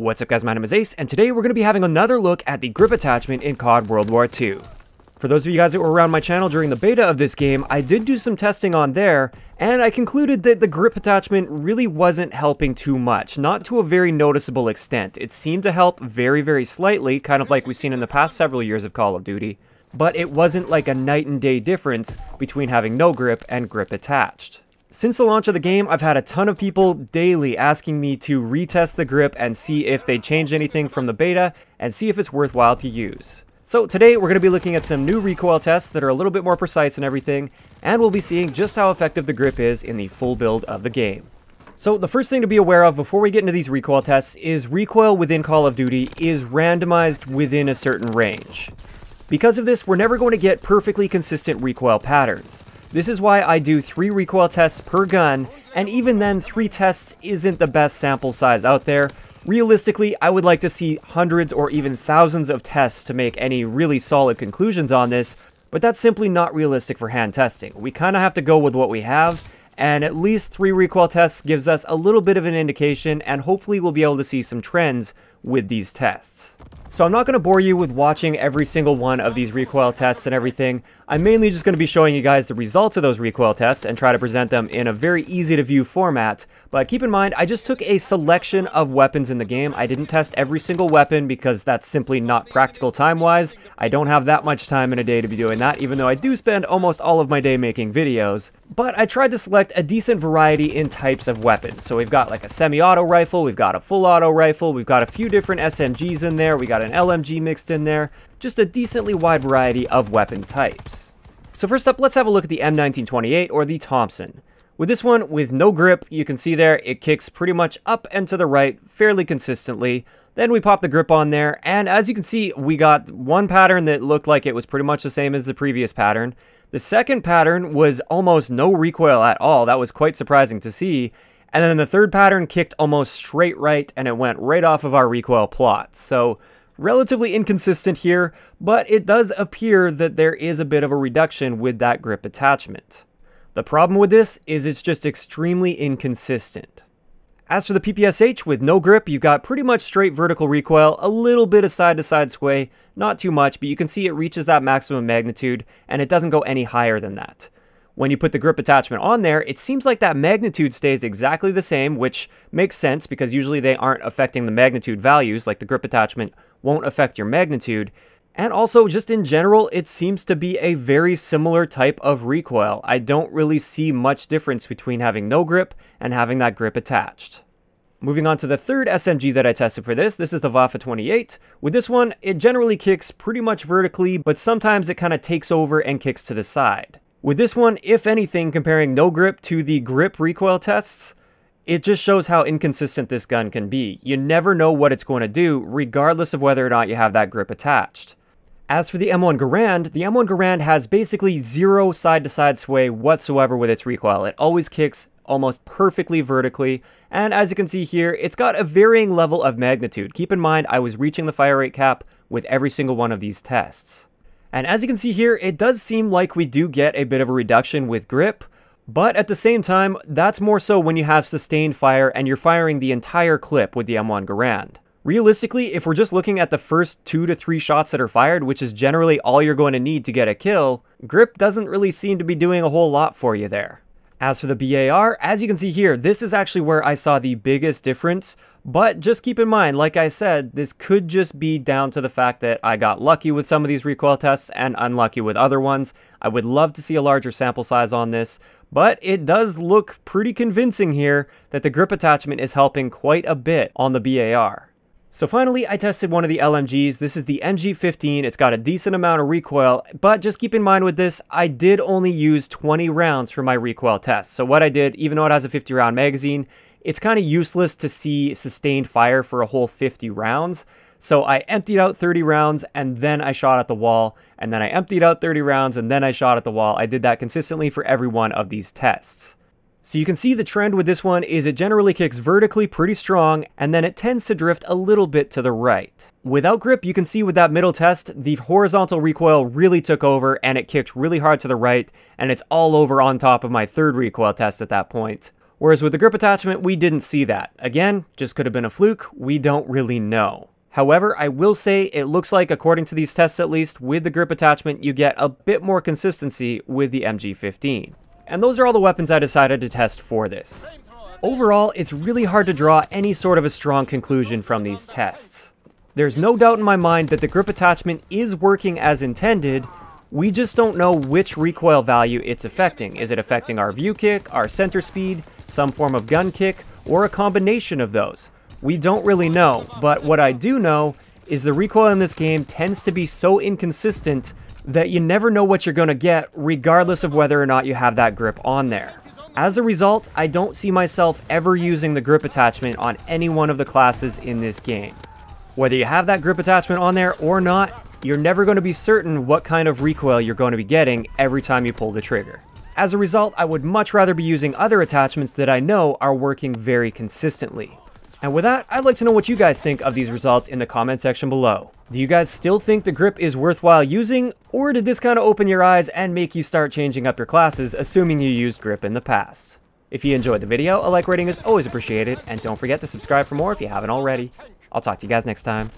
What's up guys, my name is Ace, and today we're going to be having another look at the grip attachment in COD World War II. For those of you guys that were around my channel during the beta of this game, I did do some testing on there, and I concluded that the grip attachment really wasn't helping too much, not to a very noticeable extent. It seemed to help very, very slightly, kind of like we've seen in the past several years of Call of Duty, but it wasn't like a night and day difference between having no grip and grip attached. Since the launch of the game, I've had a ton of people daily asking me to retest the grip and see if they changed anything from the beta and see if it's worthwhile to use. So today we're going to be looking at some new recoil tests that are a little bit more precise and everything, and we'll be seeing just how effective the grip is in the full build of the game. So the first thing to be aware of before we get into these recoil tests is recoil within Call of Duty is randomized within a certain range. Because of this, we're never going to get perfectly consistent recoil patterns. This is why I do 3 recoil tests per gun, and even then 3 tests isn't the best sample size out there. Realistically, I would like to see hundreds or even thousands of tests to make any really solid conclusions on this, but that's simply not realistic for hand testing. We kind of have to go with what we have, and at least 3 recoil tests gives us a little bit of an indication, and hopefully we'll be able to see some trends with these tests. So I'm not going to bore you with watching every single one of these recoil tests and everything. I'm mainly just going to be showing you guys the results of those recoil tests and try to present them in a very easy to view format. But keep in mind, I just took a selection of weapons in the game. I didn't test every single weapon because that's simply not practical time-wise. I don't have that much time in a day to be doing that, even though I do spend almost all of my day making videos. But I tried to select a decent variety in types of weapons. So we've got like a semi-auto rifle, we've got a full auto rifle, we've got a few different SMGs in there, we got an LMG mixed in there, just a decently wide variety of weapon types. So first up, let's have a look at the M1928 or the Thompson. With this one, with no grip, you can see there, it kicks pretty much up and to the right fairly consistently. Then we pop the grip on there, and as you can see, we got one pattern that looked like it was pretty much the same as the previous pattern. The second pattern was almost no recoil at all. That was quite surprising to see. And then the third pattern kicked almost straight right, and it went right off of our recoil plot. So relatively inconsistent here, but it does appear that there is a bit of a reduction with that grip attachment. The problem with this is it's just extremely inconsistent. As for the PPSH, with no grip, you've got pretty much straight vertical recoil, a little bit of side-to-side -side sway, not too much, but you can see it reaches that maximum magnitude, and it doesn't go any higher than that. When you put the grip attachment on there, it seems like that magnitude stays exactly the same, which makes sense because usually they aren't affecting the magnitude values, like the grip attachment won't affect your magnitude. And also, just in general, it seems to be a very similar type of recoil. I don't really see much difference between having no grip and having that grip attached. Moving on to the third SMG that I tested for this, this is the Waffe 28. With this one, it generally kicks pretty much vertically, but sometimes it kind of takes over and kicks to the side. With this one, if anything, comparing no grip to the grip recoil tests, it just shows how inconsistent this gun can be. You never know what it's going to do, regardless of whether or not you have that grip attached. As for the M1 Garand, the M1 Garand has basically zero side-to-side -side sway whatsoever with its recoil. It always kicks almost perfectly vertically, and as you can see here, it's got a varying level of magnitude. Keep in mind, I was reaching the fire rate cap with every single one of these tests. And as you can see here, it does seem like we do get a bit of a reduction with grip, but at the same time, that's more so when you have sustained fire and you're firing the entire clip with the M1 Garand. Realistically, if we're just looking at the first two to three shots that are fired, which is generally all you're going to need to get a kill, grip doesn't really seem to be doing a whole lot for you there. As for the BAR, as you can see here, this is actually where I saw the biggest difference, but just keep in mind, like I said, this could just be down to the fact that I got lucky with some of these recoil tests and unlucky with other ones. I would love to see a larger sample size on this, but it does look pretty convincing here that the grip attachment is helping quite a bit on the BAR. So finally, I tested one of the LMGs. This is the MG15. It's got a decent amount of recoil, but just keep in mind with this, I did only use 20 rounds for my recoil test. So what I did, even though it has a 50 round magazine, it's kind of useless to see sustained fire for a whole 50 rounds. So I emptied out 30 rounds and then I shot at the wall, and then I emptied out 30 rounds and then I shot at the wall. I did that consistently for every one of these tests. So you can see the trend with this one is it generally kicks vertically pretty strong and then it tends to drift a little bit to the right. Without grip, you can see with that middle test, the horizontal recoil really took over and it kicked really hard to the right and it's all over on top of my third recoil test at that point. Whereas with the grip attachment, we didn't see that. Again, just could have been a fluke, we don't really know. However, I will say it looks like, according to these tests at least, with the grip attachment, you get a bit more consistency with the MG15. And those are all the weapons I decided to test for this. Overall, it's really hard to draw any sort of a strong conclusion from these tests. There's no doubt in my mind that the grip attachment is working as intended, we just don't know which recoil value it's affecting. Is it affecting our view kick, our center speed, some form of gun kick, or a combination of those? We don't really know, but what I do know is the recoil in this game tends to be so inconsistent that you never know what you're going to get regardless of whether or not you have that grip on there. As a result, I don't see myself ever using the grip attachment on any one of the classes in this game. Whether you have that grip attachment on there or not, you're never going to be certain what kind of recoil you're going to be getting every time you pull the trigger. As a result, I would much rather be using other attachments that I know are working very consistently. And with that, I'd like to know what you guys think of these results in the comment section below. Do you guys still think the grip is worthwhile using, or did this kind of open your eyes and make you start changing up your classes, assuming you used grip in the past? If you enjoyed the video, a like rating is always appreciated, and don't forget to subscribe for more if you haven't already. I'll talk to you guys next time.